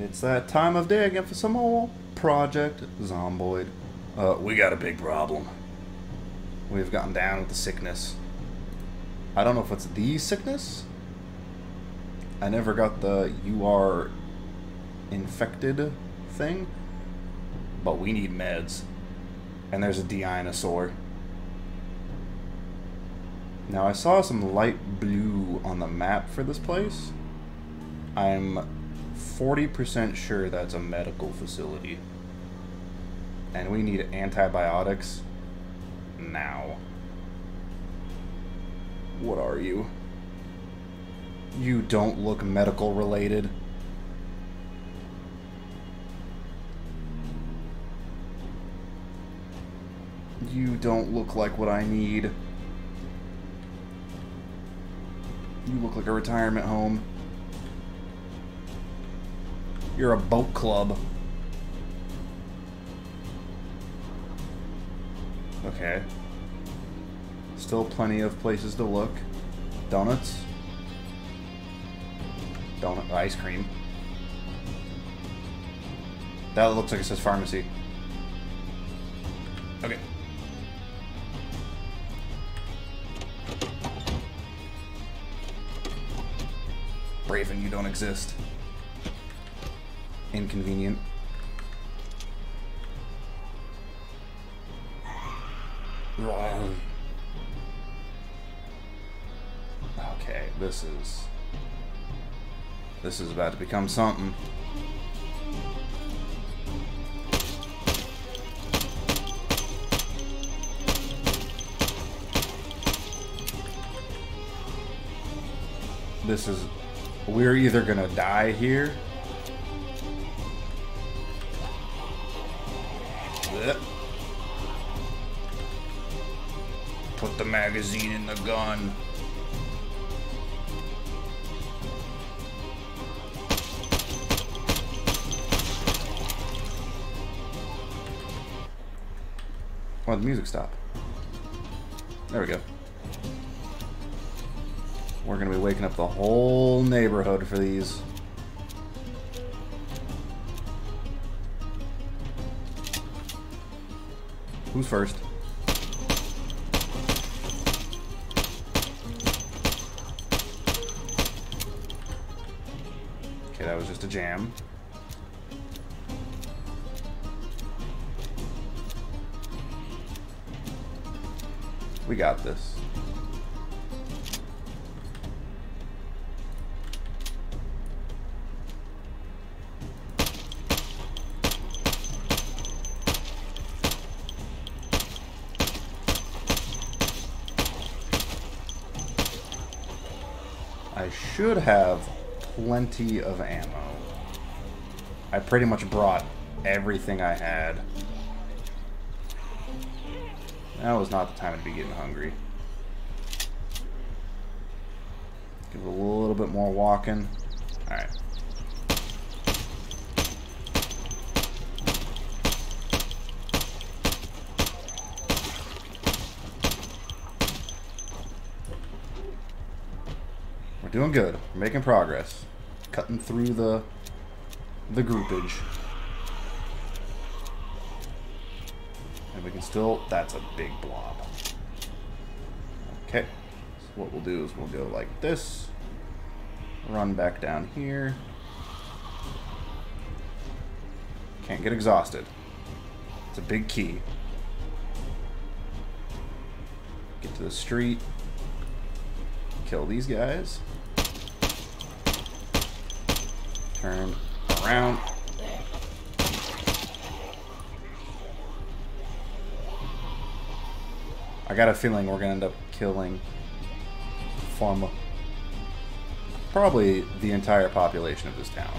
It's that time of day again for some more Project Zomboid. Uh, we got a big problem. We've gotten down with the sickness. I don't know if it's the sickness. I never got the you are infected thing. But we need meds. And there's a dinosaur. Now I saw some light blue on the map for this place. I'm 40% sure that's a medical facility. And we need antibiotics now. What are you? You don't look medical related. You don't look like what I need. You look like a retirement home. You're a boat club. Okay. Still plenty of places to look. Donuts. Donut ice cream. That looks like it says pharmacy. Okay. Braven, you don't exist. Inconvenient. Okay, this is... This is about to become something. This is... We're either gonna die here... magazine in the gun. Why the music stop? There we go. We're gonna be waking up the whole neighborhood for these. Who's first? Was just a jam. We got this. I should have plenty of ammo. I pretty much brought everything I had. Now was not the time to be getting hungry. Give it a little bit more walking. Alright. Doing good. We're making progress. Cutting through the the groupage. And we can still... That's a big blob. Okay. So what we'll do is we'll go like this. Run back down here. Can't get exhausted. It's a big key. Get to the street. Kill these guys. Turn around. I got a feeling we're gonna end up killing from probably the entire population of this town.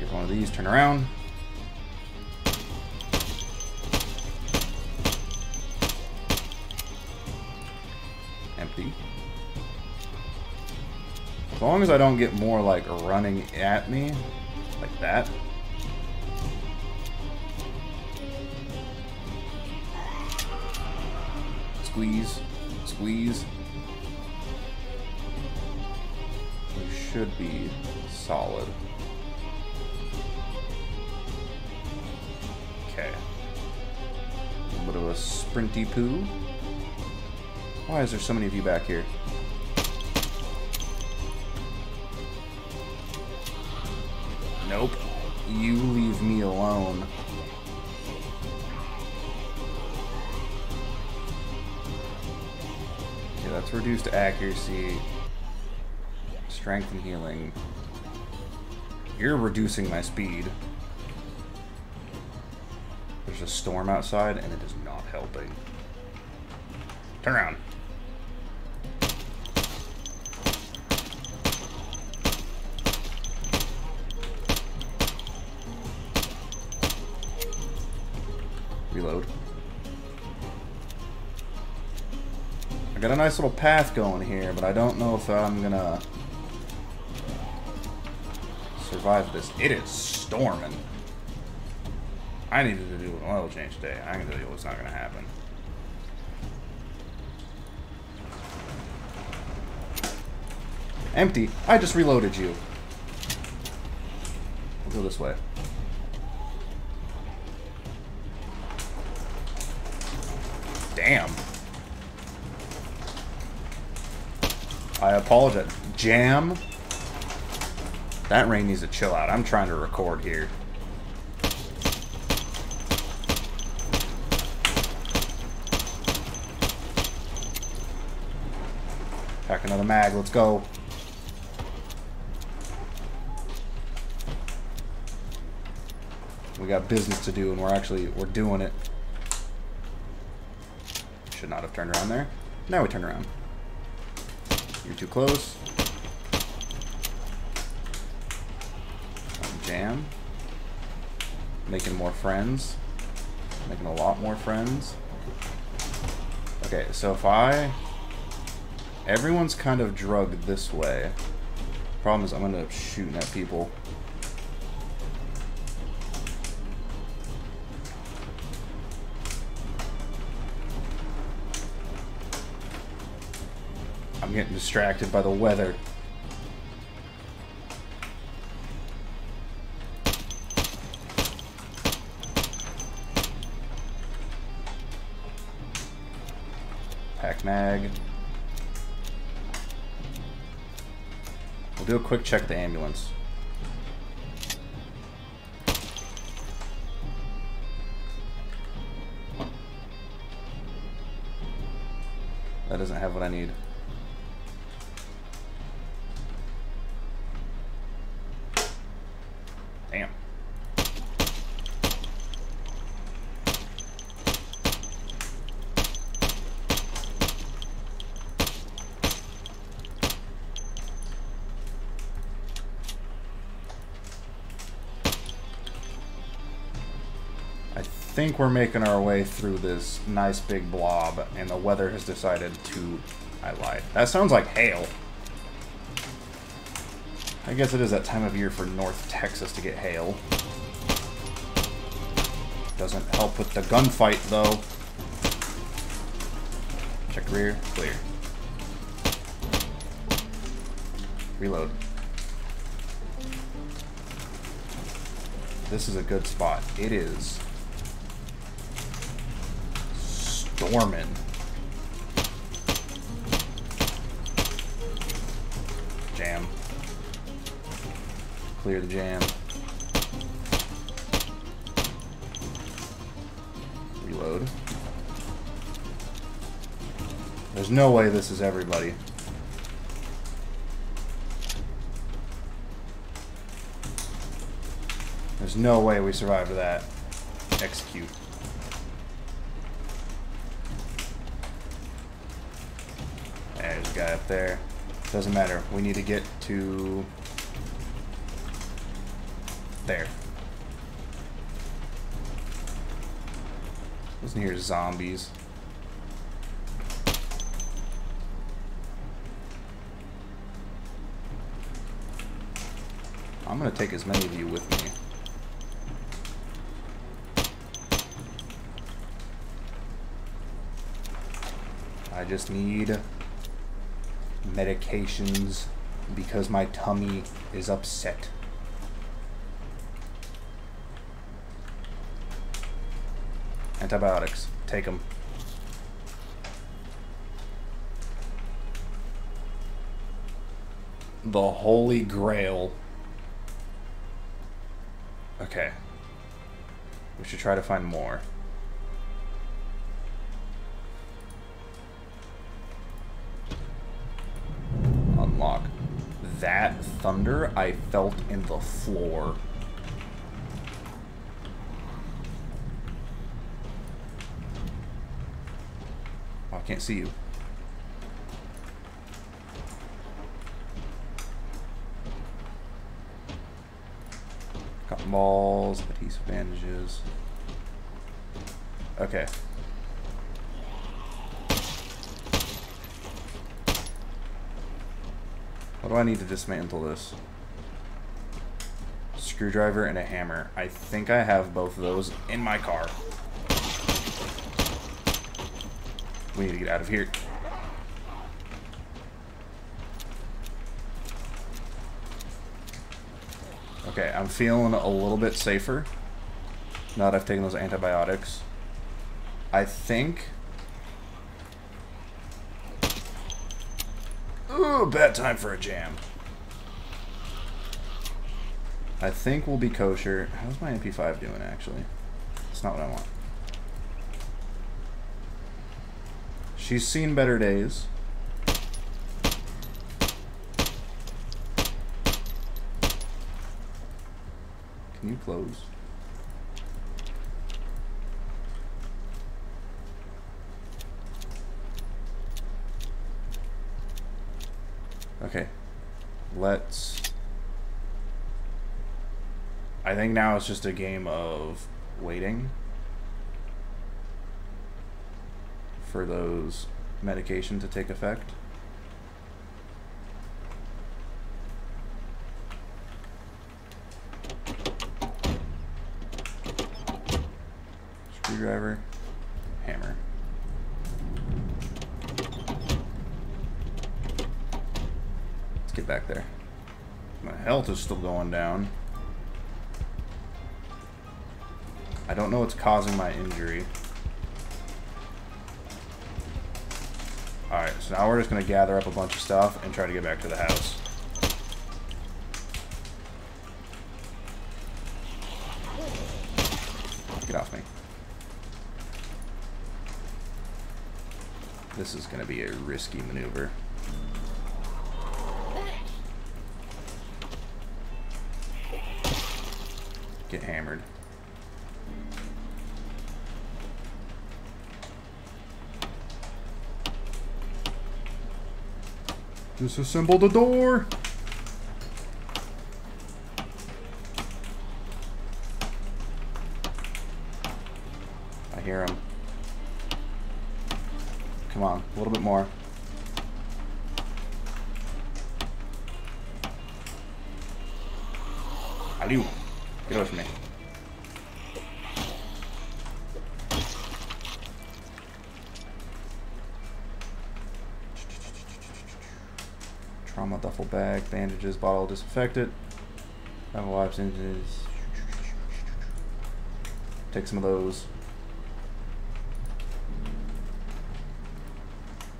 Get one of these, turn around. Empty. As long as I don't get more, like, running at me, like that. Squeeze, squeeze. We should be solid. Okay. A little bit of a sprinty poo. Why is there so many of you back here? Nope. You leave me alone. Okay, that's reduced accuracy. Strength and healing. You're reducing my speed. There's a storm outside, and it is not helping. Turn around. Reload. I got a nice little path going here, but I don't know if I'm gonna survive this. It is storming. I needed to do an oil change today. I can tell you what's not gonna happen. Empty. I just reloaded you. We'll go this way. Damn. I apologize. Jam? That rain needs to chill out. I'm trying to record here. Pack another mag. Let's go. We got business to do, and we're actually we're doing it. Should not have turned around there. Now we turn around. You're too close. Jam. Making more friends. Making a lot more friends. Okay, so if I... Everyone's kind of drugged this way. Problem is I'm going to end up shooting at people. Getting distracted by the weather. Pack mag. We'll do a quick check the ambulance. That doesn't have what I need. Think we're making our way through this nice big blob, and the weather has decided to... I lied. That sounds like hail. I guess it is that time of year for North Texas to get hail. Doesn't help with the gunfight, though. Check rear. Clear. Reload. This is a good spot. It is. Storming. Jam. Clear the jam. Reload. There's no way this is everybody. There's no way we survived that. Execute. There's a guy up there. Doesn't matter. We need to get to... There. Listen here, zombies. I'm gonna take as many of you with me. I just need medications because my tummy is upset. Antibiotics. Take them. The Holy Grail. Okay. We should try to find more. That thunder I felt in the floor. Oh, I can't see you. Cotton balls, adhesive bandages. Okay. What do I need to dismantle this? Screwdriver and a hammer. I think I have both of those in my car. We need to get out of here. Okay, I'm feeling a little bit safer now that I've taken those antibiotics. I think... Ooh, bad time for a jam. I think we'll be kosher. How's my MP5 doing, actually? That's not what I want. She's seen better days. Can you close? Okay. Let's... I think now it's just a game of waiting for those medication to take effect. Screwdriver, hammer. Let's get back there. My health is still going down. I don't know what's causing my injury. Alright, so now we're just going to gather up a bunch of stuff and try to get back to the house. Get off me. This is going to be a risky maneuver. Get hammered. Disassemble the door! I hear him. Come on, a little bit more. Aliu! Get away from me. Trauma duffel bag, bandages, bottle disinfectant, travel wipes, injuries. Take some of those.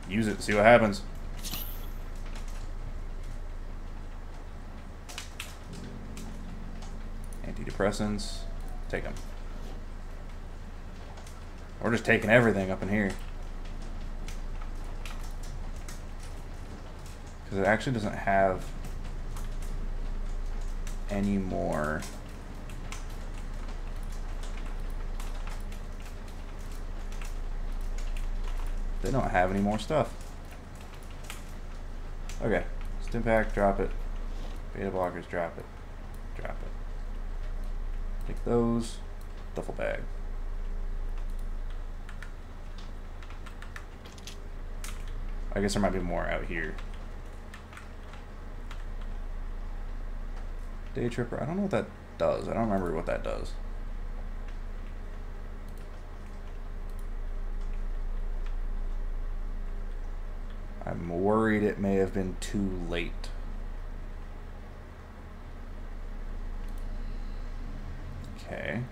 Use it, see what happens. Antidepressants, take them. We're just taking everything up in here. Because it actually doesn't have any more. They don't have any more stuff. Okay. Stimpak, drop it. Beta blockers, drop it. Take those. Duffel bag. I guess there might be more out here. Day Tripper. I don't know what that does. I don't remember what that does. I'm worried it may have been too late. Okay.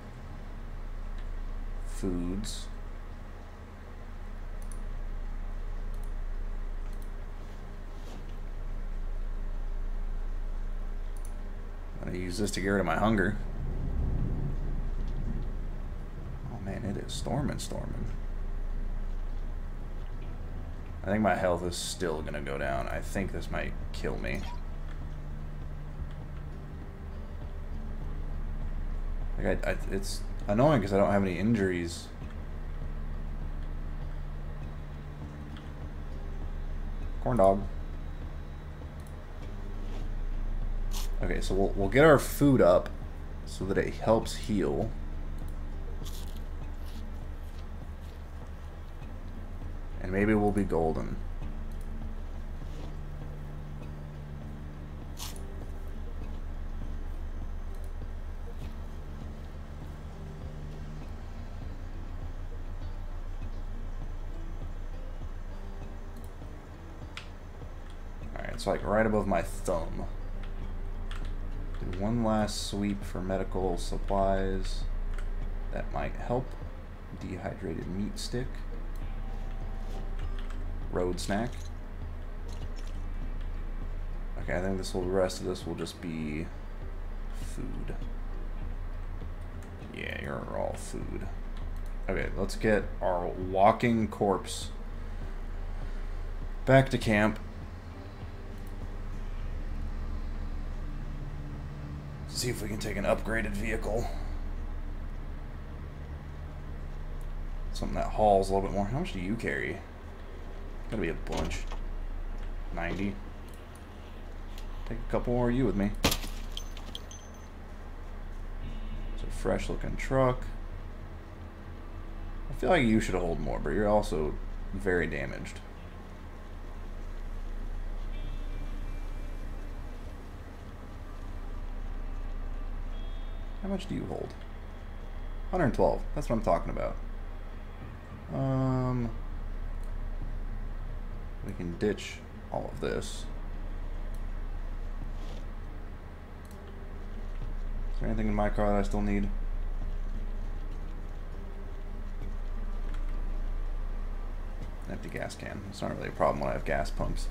I'm gonna use this to get rid of my hunger. Oh man, it is storming, storming. I think my health is still gonna go down. I think this might kill me. Like I, I, it's annoying because I don't have any injuries. Corn dog. Okay, so we'll, we'll get our food up so that it helps heal. And maybe we'll be golden. It's like right above my thumb. Do one last sweep for medical supplies. That might help. Dehydrated meat stick road snack. Okay, I think this will the rest of this will just be food. Yeah, you're all food. Okay, let's get our walking corpse back to camp. See if we can take an upgraded vehicle. Something that hauls a little bit more. How much do you carry? Gotta be a bunch. 90. Take a couple more of you with me. It's a fresh looking truck. I feel like you should hold more, but you're also very damaged. Much do you hold? 112. That's what I'm talking about. Um, we can ditch all of this. Is there anything in my car that I still need? Empty gas can. It's not really a problem when I have gas pumps.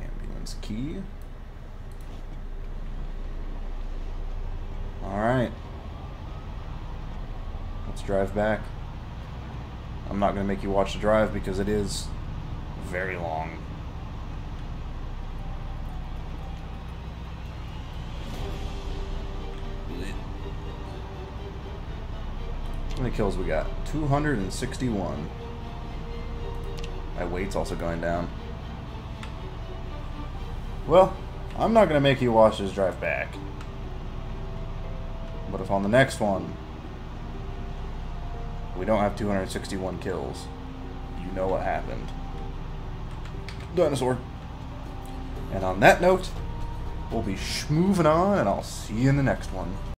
Ambulance key. Alright. Let's back. I'm not going to make you watch the drive because it is very long. How many kills we got? 261. My weight's also going down. Well, I'm not going to make you watch this drive back. But if on the next one we don't have 261 kills, you know what happened. Dinosaur. And on that note, we'll be moving on, and I'll see you in the next one.